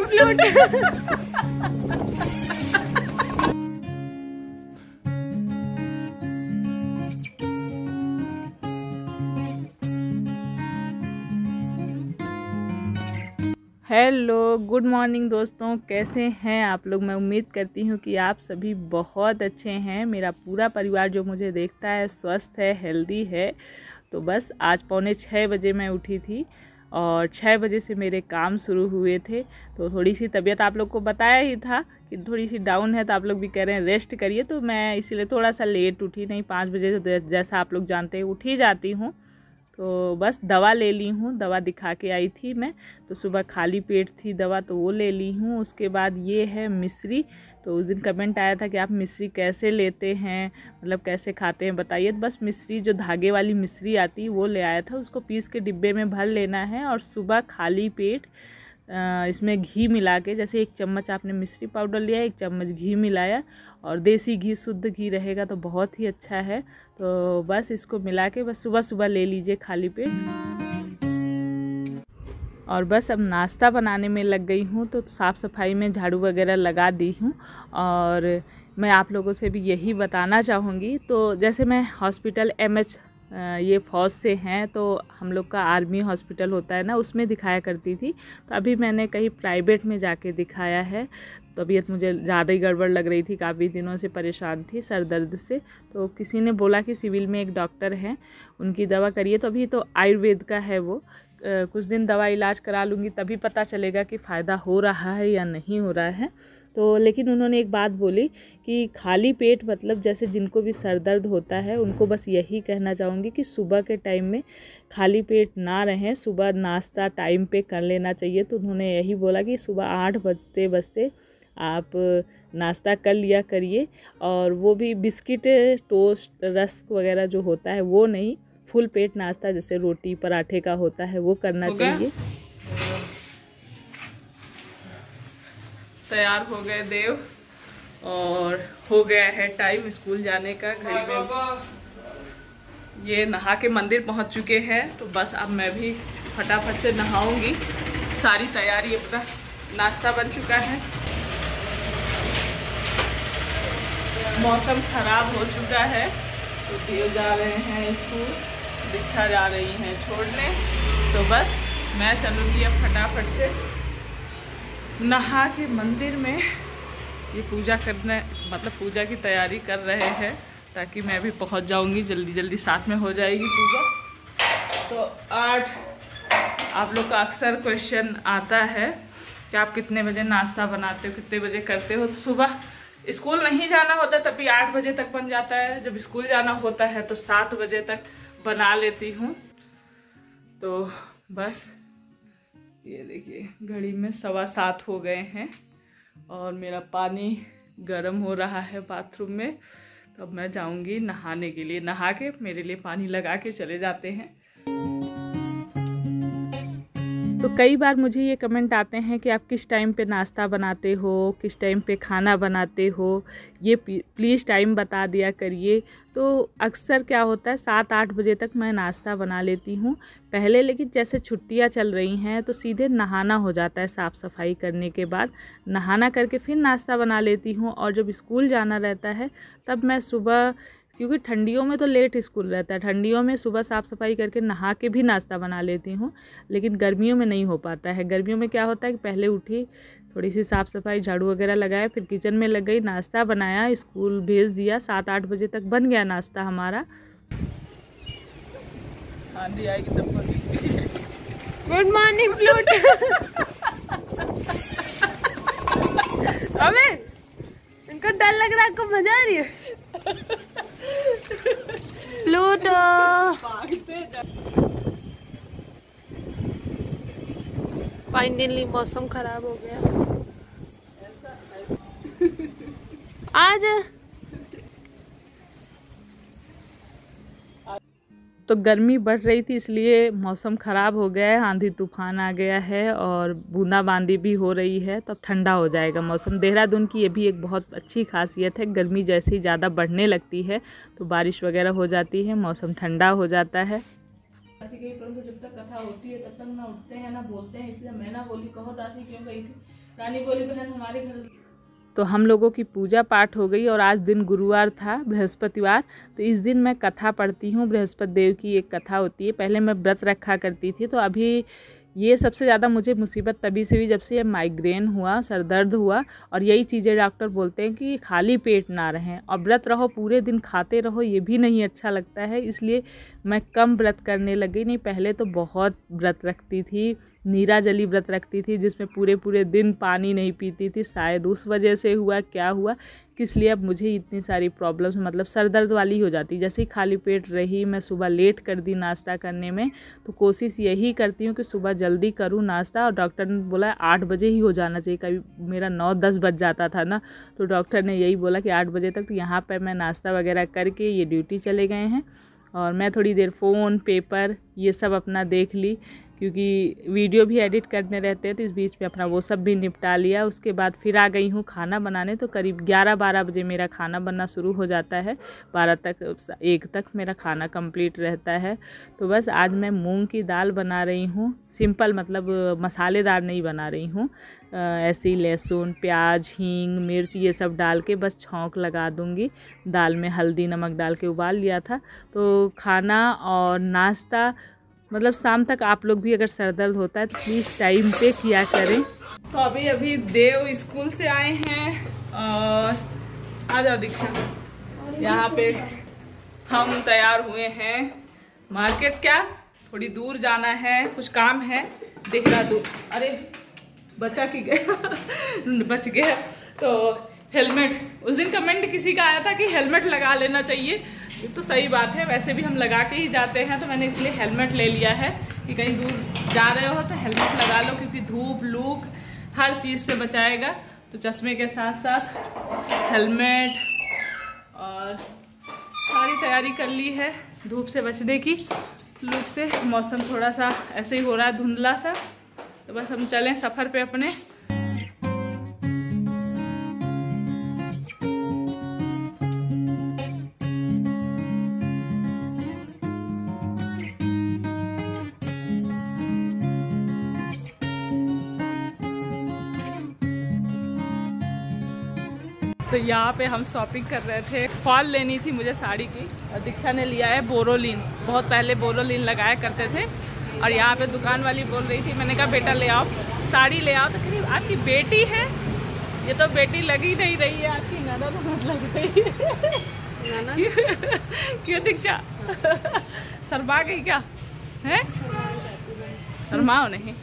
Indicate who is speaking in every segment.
Speaker 1: Flute hello good morning दोस्तों, कैसे हैं आप लोग? मैं उम्मीद करती हूँ कि आप सभी बहुत अच्छे हैं। मेरा पूरा परिवार जो मुझे देखता है, स्वस्थ है हेल्दी है। तो बस आज पौने छः बजे मैं उठी थी। और छः बजे से मेरे काम शुरू हुए थे। तो थोड़ी सी तबीयत आप लोग को बताया ही था कि थोड़ी सी डाउन है तो आप लोग भी कह रहे हैं रेस्ट करिए। तो मैं इसीलिए थोड़ा सा लेट उठी, नहीं, पाँच बजे जैसा आप लोग जानते हैं, उठ ही जाती हूँ। तो बस दवा ले ली हूँ, दवा दिखा के आई थी मैं। तो सुबह खाली पेट थी दवा तो वो ले ली हूँ। उसके बाद ये है मिश्री। तो उस दिन कमेंट आया था कि आप मिश्री कैसे लेते हैं? मतलब कैसे खाते हैं? बताइए। तो बस मिश्री, जो धागे वाली मिश्री आती, वो ले आया था। उसको पीस के डिब्बे में भर लेना है और सुबह खाली पेट इसमें घी मिला के, जैसे एक चम्मच आपने मिश्री पाउडर लिया, एक चम्मच घी मिलाया और देसी घी, शुद्ध घी रहेगा तो बहुत ही अच्छा है। तो बस इसको मिला के बस सुबह सुबह ले लीजिए खाली पेट। और बस अब नाश्ता बनाने में लग गई हूँ तो साफ़ सफ़ाई में झाड़ू वगैरह लगा दी हूँ। और मैं आप लोगों से भी यही बताना चाहूँगी तो जैसे मैं हॉस्पिटल एम एच ये फौज से हैं तो हम लोग का आर्मी हॉस्पिटल होता है ना, उसमें दिखाया करती थी। तो अभी मैंने कहीं प्राइवेट में जाके दिखाया है। तबीयत तो मुझे ज़्यादा ही गड़बड़ लग रही थी, काफ़ी दिनों से परेशान थी सर दर्द से। तो किसी ने बोला कि सिविल में एक डॉक्टर हैं, उनकी दवा करिए। तो अभी तो आयुर्वेद का है वो। कुछ दिन दवा इलाज करा लूँगी, तभी पता चलेगा कि फ़ायदा हो रहा है या नहीं हो रहा है। तो लेकिन उन्होंने एक बात बोली कि खाली पेट मतलब जैसे जिनको भी सर दर्द होता है उनको बस यही कहना चाहूँगी कि सुबह के टाइम में खाली पेट ना रहें सुबह नाश्ता टाइम पे कर लेना चाहिए। तो उन्होंने यही बोला कि सुबह आठ बजते बजते आप नाश्ता कर लिया करिए और वो भी बिस्किट टोस्ट रस्क वगैरह जो होता है वो नहीं फुल पेट नाश्ता जैसे रोटी पराठे का होता है वो करना चाहिए। तैयार हो गए देव और हो गया है टाइम स्कूल जाने का घड़ी में। ये नहा के मंदिर पहुँच चुके हैं तो बस अब मैं भी फटाफट से नहाऊँगी। सारी तैयारी अपना नाश्ता बन चुका है। मौसम खराब हो चुका है तो देव जा रहे हैं स्कूल दीक्षा जा रही हैं छोड़ने। तो बस मैं चलूँगी अब फटाफट से। नहा के मंदिर में ये पूजा करने मतलब पूजा की तैयारी कर रहे हैं, ताकि मैं भी पहुँच जाऊँगी, जल्दी जल्दी साथ में हो जाएगी पूजा। तो आठ, आप लोग का अक्सर क्वेश्चन आता है कि आप कितने बजे नाश्ता बनाते हो, कितने बजे करते हो। तो सुबह स्कूल नहीं जाना होता, तभी आठ बजे तक बन जाता है। जब स्कूल जाना होता है तो सात बजे तक बना लेती हूँ। तो बस ये देखिए, घड़ी में सवा सात हो गए हैं और मेरा पानी गर्म हो रहा है बाथरूम में। तब मैं जाऊँगी नहाने के लिए, नहा के मेरे लिए पानी लगा के चले जाते हैं। तो कई बार मुझे ये कमेंट आते हैं कि आप किस टाइम पे नाश्ता बनाते हो किस टाइम पे खाना बनाते हो ये प्लीज़ टाइम बता दिया करिए। तो अक्सर क्या होता है सात आठ बजे तक मैं नाश्ता बना लेती हूँ। पहले लेकिन जैसे छुट्टियाँ चल रही हैं तो सीधे नहाना हो जाता है साफ़ सफ़ाई करने के बाद। नहाना करके फिर नाश्ता बना लेती हूँ और जब स्कूल जाना रहता है तब मैं सुबह क्योंकि ठंडियों में तो लेट स्कूल रहता है। ठंडियों में सुबह साफ़ सफ़ाई करके नहा के भी नाश्ता बना लेती हूँ लेकिन गर्मियों में नहीं हो पाता है। गर्मियों में क्या होता है कि पहले उठी थोड़ी सी साफ़ सफ़ाई झाड़ू वगैरह लगाया फिर किचन में लग गई नाश्ता बनाया स्कूल भेज दिया सात आठ बजे तक बन गया नाश्ता हमारा।
Speaker 2: गुड मॉर्निंग अबे इनको डर लग रहा है आपको मज़ा आ रही है? प्लूटो फाइनली मौसम खराब हो गया। आज
Speaker 1: तो गर्मी बढ़ रही थी, इसलिए मौसम ख़राब हो गया है, आंधी तूफ़ान आ गया है और बूंदाबांदी भी हो रही है तो ठंडा हो जाएगा मौसम। देहरादून की ये भी एक बहुत अच्छी खासियत है, गर्मी जैसे ही ज़्यादा बढ़ने लगती है तो बारिश वगैरह हो जाती है, मौसम ठंडा हो जाता है। जब तक कथा होती है, तब तक ना उठते हैं, ना बोलते हैं, इसलिए मैं ना बोली, कहो दासी क्यों गई थी? रानी बोली, बहन, हमारे घर तो हम लोगों की पूजा पाठ हो गई और आज दिन गुरुवार था, बृहस्पतिवार। तो इस दिन मैं कथा पढ़ती हूँ, बृहस्पति देव की एक कथा होती है। पहले मैं व्रत रखा करती थी तो अभी ये सबसे ज़्यादा मुझे मुसीबत तभी से हुई जब से ये माइग्रेन हुआ, सर दर्द हुआ और यही चीज़ें डॉक्टर बोलते हैं कि खाली पेट ना रहें। और व्रत रहो, पूरे दिन खाते रहो, ये भी नहीं अच्छा लगता है। इसलिए मैं कम व्रत करने लगी, नहीं, पहले तो बहुत व्रत रखती थी। नीरा जली व्रत रखती थी, जिसमें पूरे पूरे दिन पानी नहीं पीती थी। शायद उस वजह से हुआ, क्या हुआ? किस लिए अब मुझे इतनी सारी प्रॉब्लम्स मतलब सर दर्द वाली हो जाती? जैसे ही खाली पेट रही, मैं सुबह लेट कर दी नाश्ता करने में तो कोशिश यही करती हूँ कि सुबह जल्दी करूँ नाश्ता, और डॉक्टर ने बोला, आठ बजे ही हो जाना चाहिए। कभी मेरा नौ दस बज जाता था ना तो डॉक्टर ने यही बोला कि आठ बजे तक तो यहाँ पर मैं नाश्ता वगैरह करके ये ड्यूटी चले गए हैं, और मैं थोड़ी देर फ़ोन पेपर ये सब अपना देख ली। क्योंकि वीडियो भी एडिट करने रहते हैं तो इस बीच में अपना वो सब भी निपटा लिया। उसके बाद फिर आ गई हूँ खाना बनाने तो करीब ग्यारह बारह बजे मेरा खाना बनना शुरू हो जाता है। बारह तक, एक तक मेरा खाना कंप्लीट रहता है। तो बस आज मैं मूंग की दाल बना रही हूँ। सिंपल मतलब मसालेदार नहीं बना रही हूँ। ऐसे ही लहसुन, प्याज, हींग, मिर्च ये सब डाल के बस छौंक लगा दूँगी। दाल में हल्दी, नमक डाल के उबाल लिया था। तो खाना और नाश्ता मतलब शाम तक आप लोग भी अगर सर दर्द होता है तो प्लीज़ टाइम पे किया करें। तो अभी अभी देव स्कूल से आए हैं, और आ जाओ दीक्षा। यहाँ पे हम तैयार हुए हैं। मार्केट क्या? थोड़ी दूर जाना है, कुछ काम है। रहा अरे, बचा की गया? बच गया। तो हेलमेट। उस दिन कमेंट किसी का आया था कि हेलमेट लगा लेना चाहिए। तो सही बात है, वैसे भी हम लगा के ही जाते हैं तो मैंने इसलिए हेलमेट ले लिया है कि कहीं दूर जा रहे हो तो हेलमेट लगा लो, क्योंकि धूप, लूक हर चीज़ से बचाएगा। तो चश्मे के साथ साथ हेलमेट और सारी तैयारी कर ली है धूप से बचने की। लूक से मौसम थोड़ा सा ऐसे ही हो रहा है धुंधला सा। तो बस हम चलें सफ़र पे अपने। तो यहाँ पे हम शॉपिंग कर रहे थे। फॉल लेनी थी मुझे साड़ी की और दीक्षा ने लिया है बोरोलिन। बहुत पहले बोरोलिन लगाया करते थे और यहाँ पे दुकान वाली बोल रही थी मैंने कहा बेटा ले आओ साड़ी ले आओ। तो कहीं आपकी बेटी है? ये तो बेटी लगी नहीं रही है आपकी नाना तो बहुत लग रही है। क्यों दीक्षा? शर्मा गई क्या? है? शर्माओ नहीं।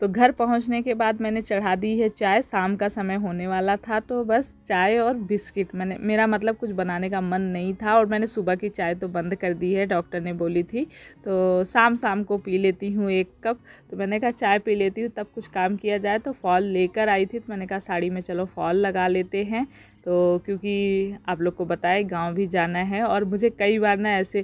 Speaker 1: तो घर पहुँचने के बाद मैंने चढ़ा दी है चाय। शाम का समय होने वाला था तो बस चाय और बिस्किट। मैंने मेरा मतलब कुछ बनाने का मन नहीं था और मैंने सुबह की चाय तो बंद कर दी है डॉक्टर ने बोली थी। तो शाम शाम को पी लेती हूँ एक कप। तो मैंने कहा चाय पी लेती हूँ तब कुछ काम किया जाए। तो फॉल लेकर आई थी तो मैंने कहा साड़ी में चलो फॉल लगा लेते हैं। तो क्योंकि आप लोग को बताए गाँव भी जाना है और मुझे कई बार ना ऐसे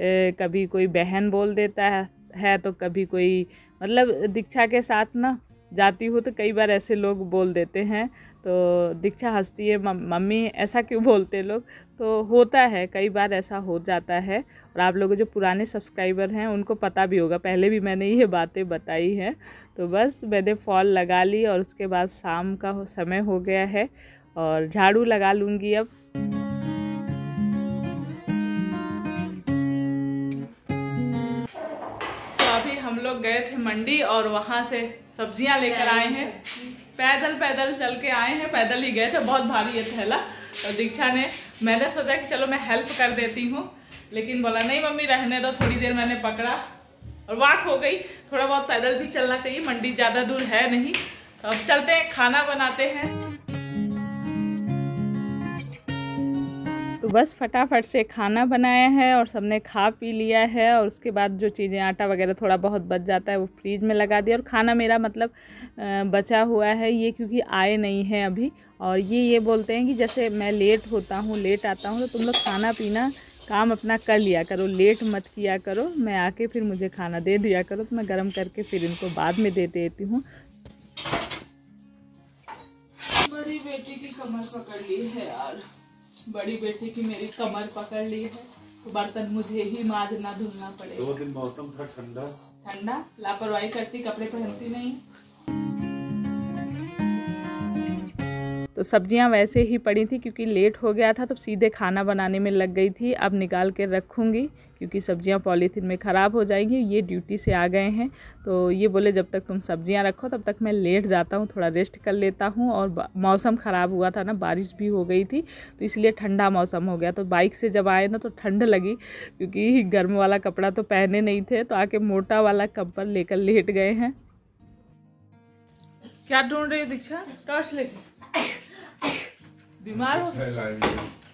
Speaker 1: ए, कभी कोई बहन बोल देता है है तो कभी कोई मतलब दीक्षा के साथ ना जाती हूँ तो कई बार ऐसे लोग बोल देते हैं तो दीक्षा हंसती है मम्मी ऐसा क्यों बोलते लोग? तो होता है, कई बार ऐसा हो जाता है और आप लोग जो पुराने सब्सक्राइबर हैं उनको पता भी होगा, पहले भी मैंने ये बातें बताई हैं तो बस मैंने फॉल लगा ली और उसके बाद शाम का समय हो गया है और झाड़ू लगा लूँगी अब। हम लोग गए थे मंडी और वहाँ से सब्ज़ियाँ लेकर आए हैं। पैदल पैदल चल के आए हैं। पैदल ही गए थे। बहुत भारी है थैला। और दीक्षा ने मैंने सोचा कि चलो मैं हेल्प कर देती हूँ। लेकिन बोला नहीं मम्मी रहने दो थोड़ी देर मैंने पकड़ा और वाक हो गई। थोड़ा बहुत पैदल भी चलना चाहिए। मंडी ज़्यादा दूर है नहीं। तो अब चलते हैं खाना बनाते हैं। तो बस फटाफट से खाना बनाया है और सबने खा पी लिया है और उसके बाद जो चीज़ें, आटा वगैरह थोड़ा बहुत बच जाता है, वो फ्रीज में लगा दिया। और खाना मेरा मतलब बचा हुआ है ये क्योंकि आए नहीं हैं अभी। और ये ये बोलते हैं कि जैसे मैं लेट होता हूँ, लेट आता हूँ तो तुम लोग खाना पीना काम अपना कर लिया करो। लेट मत किया करो, मैं आके फिर मुझे खाना दे दिया करो। तो मैं गर्म करके फिर इनको बाद में दे देती हूँ। बड़ी बेटी की कमर पकड़ ली है यार। बड़ी बेटी की मेरी कमर पकड़ ली है तो बर्तन मुझे ही माजना धुलना पड़ेगा।
Speaker 3: दो दिन मौसम था ठंडा।
Speaker 1: ठंडा? लापरवाही करती कपड़े पहनती नहीं। तो सब्ज़ियाँ वैसे ही पड़ी थी क्योंकि लेट हो गया था तो सीधे खाना बनाने में लग गई थी। अब निकाल के रखूँगी क्योंकि सब्ज़ियाँ पॉलीथीन में ख़राब हो जाएँगी, ये ड्यूटी से आ गए हैं। तो ये बोले, जब तक तुम सब्ज़ियाँ रखो, तब तक मैं लेट जाता हूँ, थोड़ा रेस्ट कर लेता हूँ और मौसम ख़राब हुआ था ना, बारिश भी हो गई थी तो इसलिए ठंडा मौसम हो गया। तो बाइक से जब आए ना तो ठंड लगी क्योंकि गर्म वाला कपड़ा तो पहने नहीं थे तो आके मोटा वाला कपड़ लेकर लेट गए हैं। क्या ढूंढ रही हो दीक्षा? टॉर्च लेके। बीमार हो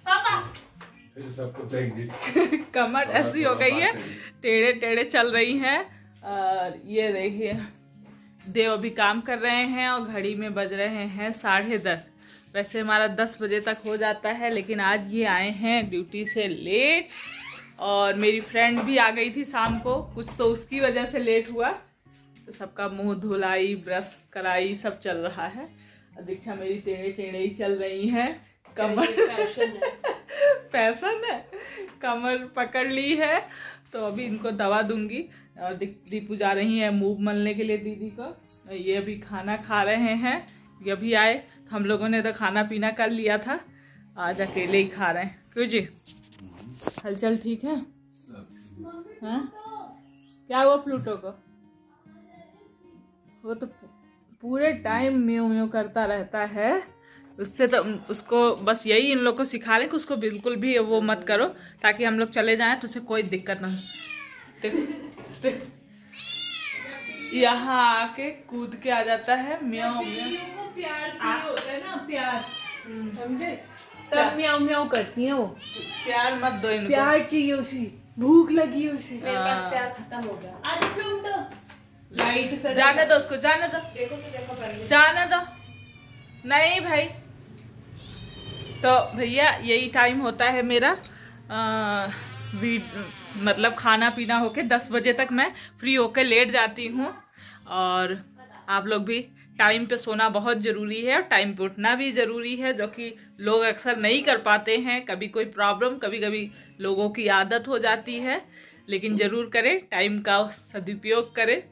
Speaker 1: पापा।
Speaker 3: फिर सबको देंगे।
Speaker 1: कमर ऐसी हो गई है। टेढ़े टेढ़े चल रही हैं। और ये देखिए देव अभी काम कर रहे हैं और घड़ी में बज रहे हैं साढ़े दस। वैसे हमारा दस बजे तक हो जाता है लेकिन आज ये आए हैं ड्यूटी से लेट। और मेरी फ्रेंड भी आ गई थी शाम को। कुछ तो उसकी वजह से लेट हुआ। तो सबका मुँह धुलाई ब्रश कराई सब चल रहा है। दीक्षा मेरी टेढ़े टेढ़े ही चल रही हैं। कमर। फ़ैशन है। कमर पकड़ ली है तो अभी इनको दवा दूँगी। और दीपू जा रही है मूव मलने के लिए दीदी को। ये अभी खाना खा रहे हैं। ये अभी आए। तो हम लोगों ने तो खाना पीना कर लिया था। आज अकेले ही खा रहे हैं। क्यों जी? हलचल ठीक है? हाँ? क्या हुआ प्लूटो को? वो तो पूरे टाइम म्यू म्यू करता रहता है। उससे तो उसको बस यही इन लोग को सिखा रहे कि उसको बिल्कुल भी वो मत करो ताकि हम लोग चले जाएँ तो उसे कोई दिक्कत ना हो। यहाँ आके कूद के आ जाता है म्याओ म्याओ
Speaker 2: प्यार होता है ना प्यार समझे? तब म्याओ म्याओ करती है वो।
Speaker 1: प्यार मत दो इनको।
Speaker 2: प्यार चाहिए उसे भूख लगी उसे।
Speaker 1: मेरे पास
Speaker 2: प्यार खत्म हो गया। लाइट से
Speaker 1: जाने दो उसको जाने दो।
Speaker 2: देखो तो देखो
Speaker 1: जाने दो। नहीं भाई। तो भैया यही टाइम होता है मेरा आ, मतलब खाना पीना होके दस बजे तक मैं फ्री होके लेट जाती हूँ। और आप लोग भी टाइम पे सोना बहुत ज़रूरी है और टाइम पे उठना भी ज़रूरी है जो कि लोग अक्सर नहीं कर पाते हैं। कभी कोई प्रॉब्लम कभी कभी लोगों की आदत हो जाती है। लेकिन ज़रूर करें टाइम का सदुपयोग करें।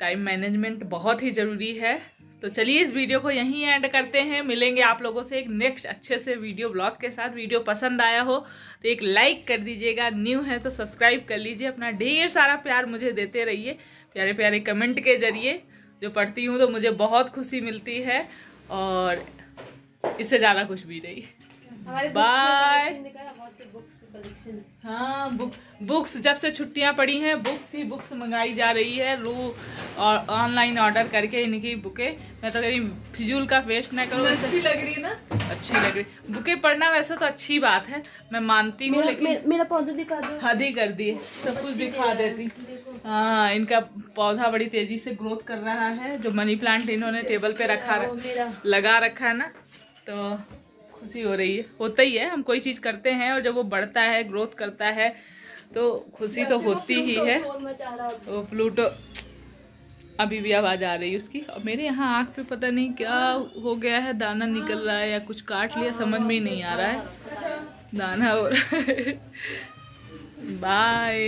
Speaker 1: टाइम मैनेजमेंट बहुत ही ज़रूरी है। तो चलिए इस वीडियो को यहीं एंड करते हैं। मिलेंगे आप लोगों से एक नेक्स्ट अच्छे से वीडियो ब्लॉग के साथ। वीडियो पसंद आया हो तो एक लाइक कर दीजिएगा। न्यू है तो सब्सक्राइब कर लीजिए। अपना ढेर सारा प्यार मुझे देते रहिए। प्यारे प्यारे कमेंट के ज़रिए। जो पढ़ती हूँ तो मुझे बहुत खुशी मिलती है। और इससे ज़्यादा कुछ भी नहीं। बाय हाँ बुक बुक्स जब से छुट्टियाँ पड़ी हैं बुक्स ही बुक्स मंगाई जा रही है रू और ऑनलाइन ऑर्डर करके इनकी बुके मैं तो कहीं फिजूल का वेस्ट ना करूँ।
Speaker 2: अच्छी लग रही है ना?
Speaker 1: अच्छी लग रही बुके पढ़ना वैसे तो अच्छी बात है मैं मानती हूँ लेकिन
Speaker 2: मेरा, मेरा पौधा दिखा दो।
Speaker 1: हद ही कर दिए सब कुछ दिखा देती। हाँ इनका पौधा बड़ी तेज़ी से ग्रोथ कर रहा है जो मनी प्लांट इन्होंने टेबल पे रखा लगा रखा है ना तो खुशी हो रही है। होता ही है हम कोई चीज़ करते हैं और जब वो बढ़ता है ग्रोथ करता है तो खुशी तो होती ही है। वो प्लूटो अभी भी आवाज़ आ रही है उसकी। और मेरे यहाँ आँख पे पता नहीं क्या हो गया है दाना निकल रहा है या कुछ काट लिया समझ में ही नहीं आ रहा है। दाना और बाय